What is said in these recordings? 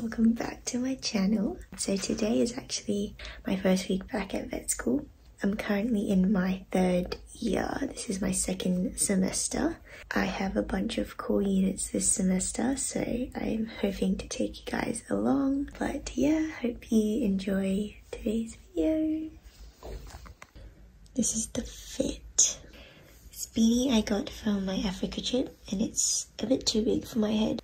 welcome back to my channel. So today is actually my first week back at vet school. I'm currently in my third year. This is my second semester. I have a bunch of cool units this semester, so I'm hoping to take you guys along. But yeah, hope you enjoy today's video. This is the fit. This beanie I got from my Africa trip and it's a bit too big for my head.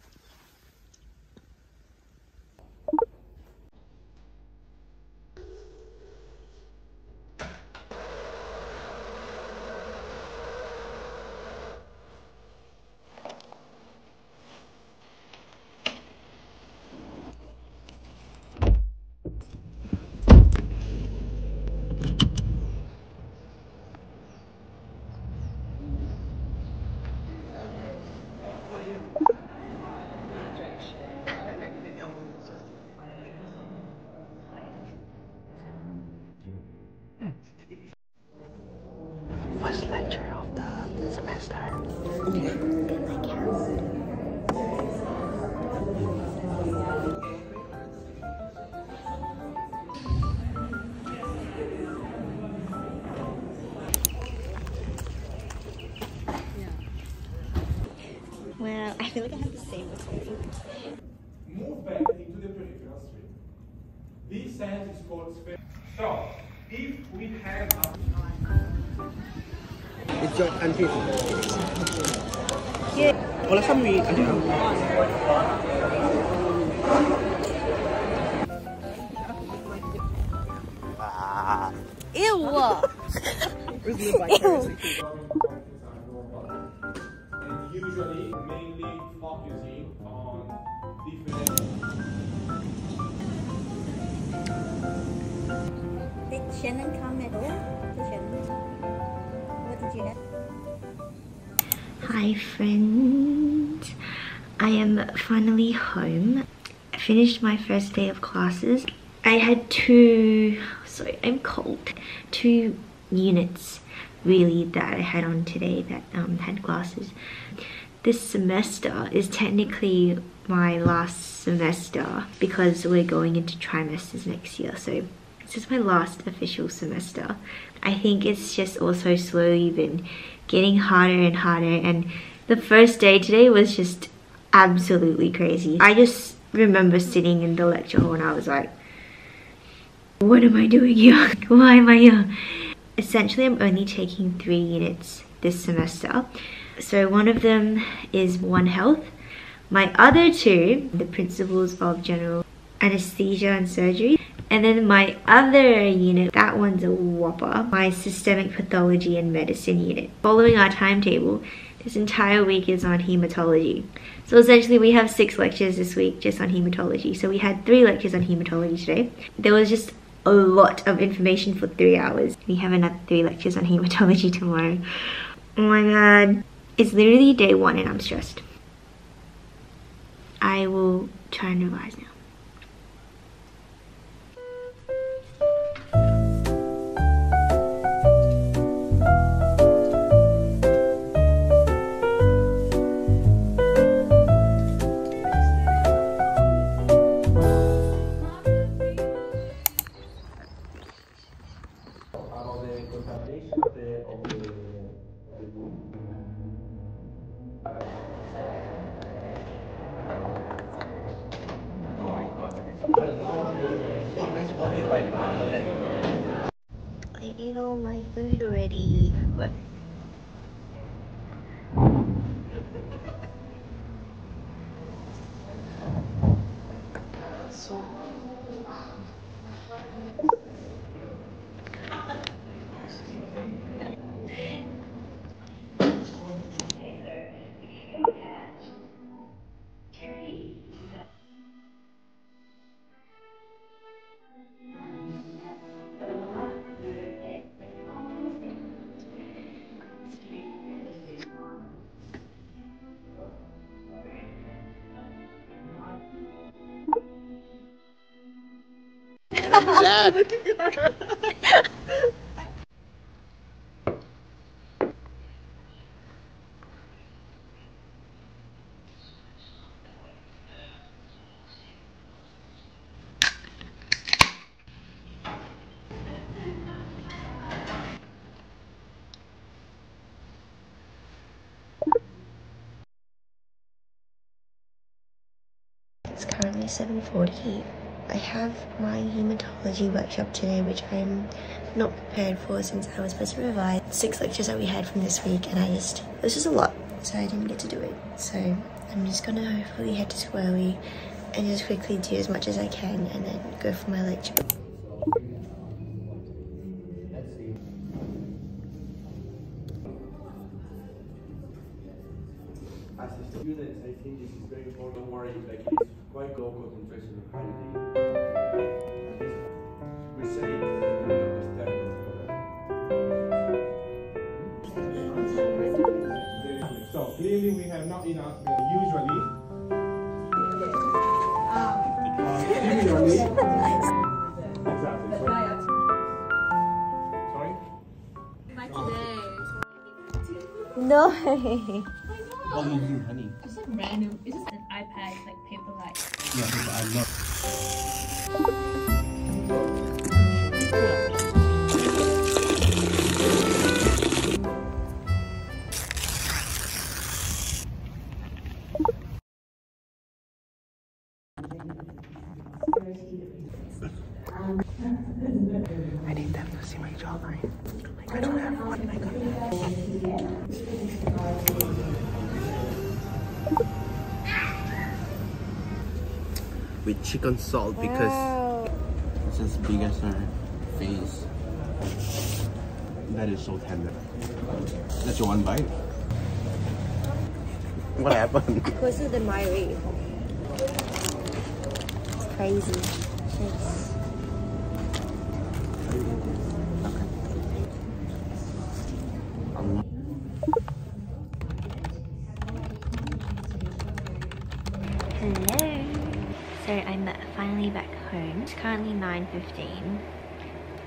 First lecture of the semester. I feel like I have the same recording. move back into the peripheral smear. This set is called sphere. So, if we have a It's your auntie. Yeah. Oh, last time we. Ew! and Shannon come at all? Shannon? What did you have? Hi friends, I am finally home. I finished my first day of classes. I had two, sorry, I'm cold, two units really that I had on today that um, had classes. This semester is technically my last semester because we're going into trimesters next year. So this is my last official semester. I think it's just also slowly been getting harder and harder and the first day today was just absolutely crazy. I just remember sitting in the lecture hall and I was like, what am I doing here? Why am I here? Essentially, I'm only taking three units this semester. So one of them is One Health. My other two, the principles of general anesthesia and surgery. And then my other unit, that one's a whopper, my systemic pathology and medicine unit. Following our timetable, this entire week is on hematology. So essentially we have six lectures this week just on hematology. So we had three lectures on hematology today. There was just a lot of information for three hours. We have another three lectures on hematology tomorrow. Oh my god. It's literally day one and I'm stressed. I will try and revise now. I ate all my food already. But Dad. It's currently 7.48. I have my hematology workshop today, which I'm not prepared for since I was supposed to revise six lectures that we had from this week, and I just, was just a lot, so I didn't get to do it. So I'm just gonna hopefully head to Swirly and just quickly do as much as I can and then go for my lecture. As a student, I think this is very important. Don't worry, like low concentration of hydrogen. We say it in the Very good. So clearly we have not enough milk. Usually. Uh, usually. Exactly. Sorry? No Oh, you honey. It's just random. It's just an iPad, like paperlike. Yeah, but I love. I need them to see my jawline. I don't have one. I got With chicken salt because it's as big as her face. That is so tender. That's your one bite. What happened? closer than my weight. It's crazy. It's- Hello. So I'm finally back home. It's currently 9.15.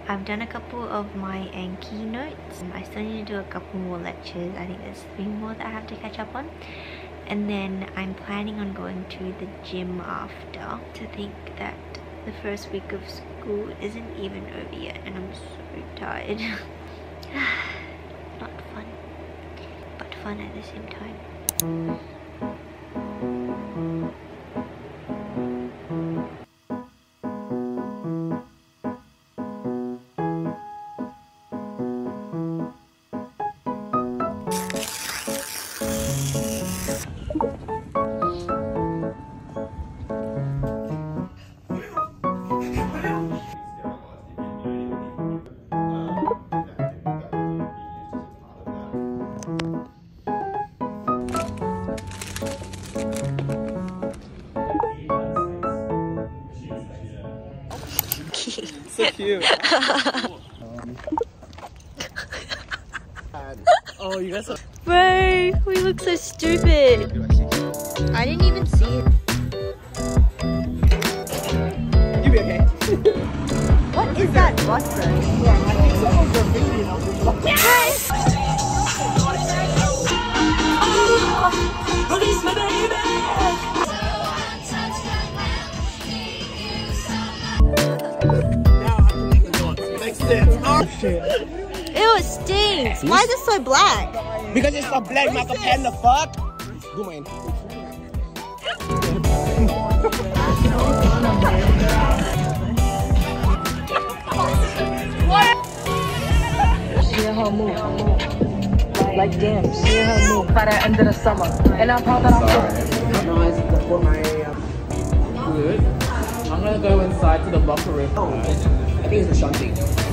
I've done a couple of my Anki notes. I still need to do a couple more lectures. I think there's three more that I have to catch up on. And then I'm planning on going to the gym after. To think that the first week of school isn't even over yet and I'm so tired. Not fun. But fun at the same time. So cute. oh, you guys are. Bro, we look so stupid. I didn't even see it. You'll be okay. What is that button? Makes shit. Ew, it stinks. Why is it so black? Because it's a black like a The fuck. Do mine. See her move. Like damn, see her move by the end of the summer. And I found that I'm for my Good. I'm gonna go inside to the locker room. Oh. I think it's a shunting.